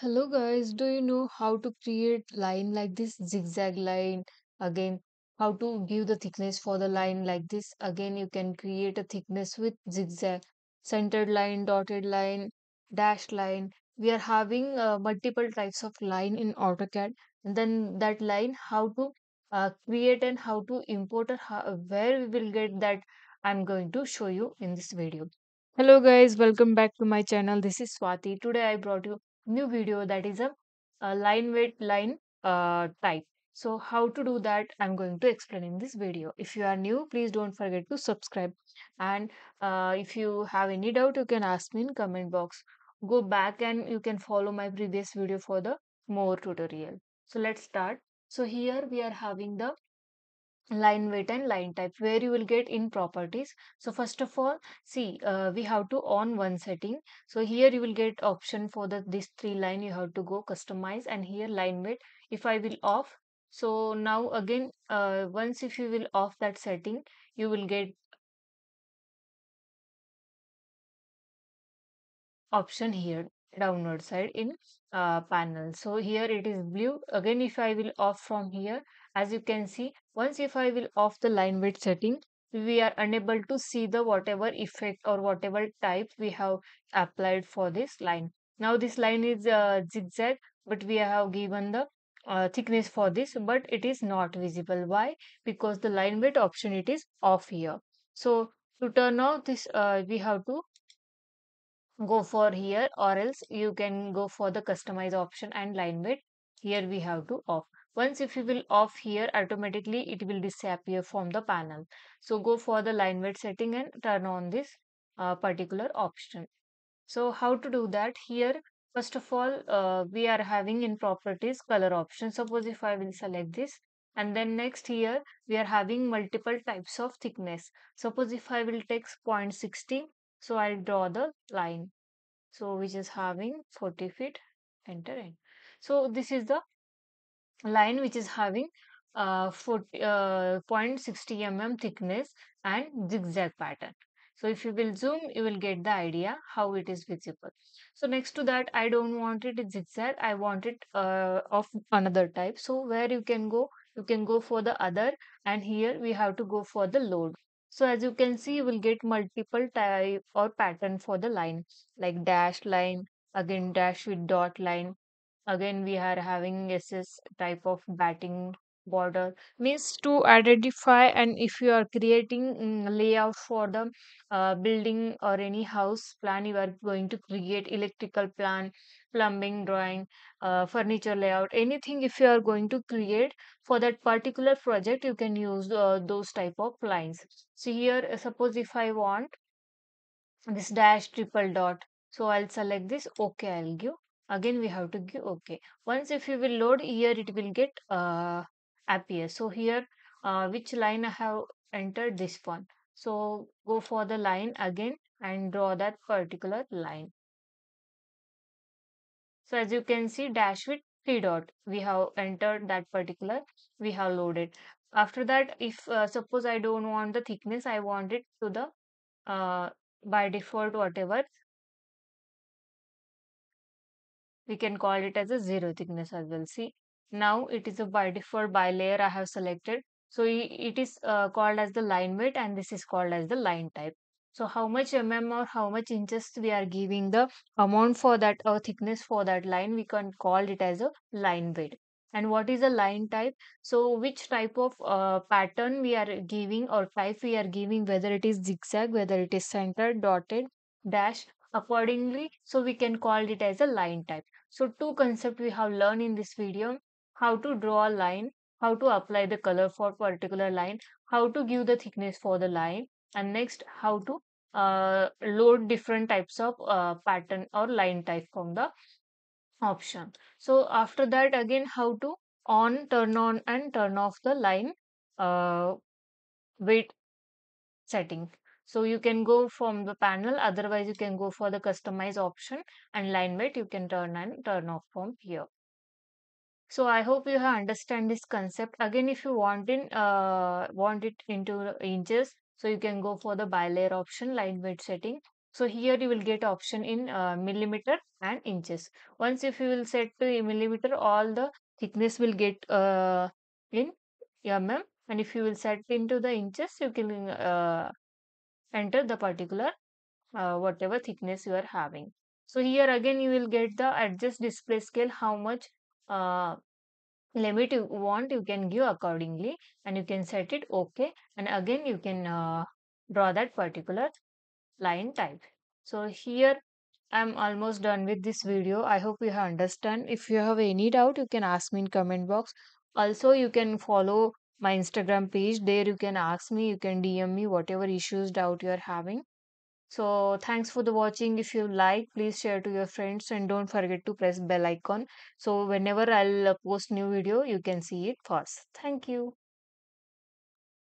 Hello guys, do you know how to create line like this? Zigzag line again. How to give the thickness for the line like this? Again you can create a thickness with zigzag. Centered line dotted line dashed line. We are having uh, multiple types of line in AutoCAD. And then that line how to uh, create and how to import or how, where we will get that I'm going to show you in this video. Hello guys, welcome back to my channel. This is Swati. Today I brought you new video that is a, a line weight line uh, type. So how to do that I'm going to explain in this video. If you are new, please don't forget to subscribe. And uh, if you have any doubt, you can ask me in comment box. Go back and you can follow my previous video for the more tutorial. So let's start. So here we are having the line weight and line type where you will get in properties. So first of all see uh, we have to on one setting. So here you will get option for the this three line you have to go customize and here line weight. If i will off so now again uh, once if you will off that setting you will get option here downward side in uh, panel. So here it is blue. Again if i will off from here as you can see once if i will off the line width setting we are unable to see the whatever effect or whatever type we have applied for this line. Now this line is uh, zigzag but we have given the uh, thickness for this but it is not visible. Why? Because the line weight option it is off here. So to turn off this uh, we have to go for here or else you can go for the customize option and line weight here we have to off. Once if you will off here automatically it will disappear from the panel. So go for the line weight setting and turn on this uh, particular option. So how to do that? Here first of all uh, we are having in properties color option. Suppose if i will select this and then next here we are having multiple types of thickness. Suppose if i will take 0.60 so I'll draw the line. So which is having 40 feet, enter in. So this is the line which is having uh, 40, uh, 0.60 mm thickness and zigzag pattern. So if you will zoom, you will get the idea how it is visible. So next to that, I don't want it zigzag. I want it uh, of another type. So where you can go, you can go for the other and here we have to go for the load. So as you can see, you will get multiple type or pattern for the line like dash line, again dash with dot line. Again, we are having SS type of batting border. Means to identify and if you are creating mm, layout for the uh, building or any house plan you are going to create electrical plan plumbing drawing uh, furniture layout anything if you are going to create for that particular project you can use uh, those type of lines. So here uh, suppose if i want this dash triple dot so i'll select this okay i'll give. Again we have to give okay. Once if you will load here it will get uh appear. So here uh, which line i have entered this one? So go for the line again and draw that particular line. So as you can see dash with three dot. We have entered that particular we have loaded. After that if uh, suppose i don't want the thickness i want it to the uh, by default whatever we can call it as a zero thickness as well. See now it is a by default by layer i have selected. So it is uh, called as the line width and this is called as the line type. So how much mm or how much inches we are giving the amount for that or thickness for that line we can call it as a line width. and what is a line type? So which type of uh, pattern we are giving or type we are giving whether it is zigzag whether it is centered dotted dash accordingly so we can call it as a line type. So two concepts we have learned in this video, how to draw a line, how to apply the color for particular line, how to give the thickness for the line, and next how to uh, load different types of uh, pattern or line type from the option. So after that again how to on, turn on and turn off the line uh, weight setting. So you can go from the panel, otherwise you can go for the customize option and line weight you can turn and turn off from here. So I hope you have understand this concept. Again, if you want in uh, want it into inches, so you can go for the ByLayer option, line weight setting. So here you will get option in uh, millimeter and inches. Once if you will set to millimeter, all the thickness will get uh, in mm. And if you will set into the inches, you can uh, enter the particular uh, whatever thickness you are having. So here again you will get the adjust display scale how much uh, limit you want you can give accordingly and you can set it okay and again you can uh, draw that particular line type. So here I'm almost done with this video. I hope you have understand. If you have any doubt, you can ask me in comment box. Also, you can follow my Instagram page. There you can ask me, you can DM me whatever issues, doubt you are having. So thanks for the watching. If you like, please share to your friends and don't forget to press bell icon. So whenever I'll uh, post new video, you can see it first. Thank you.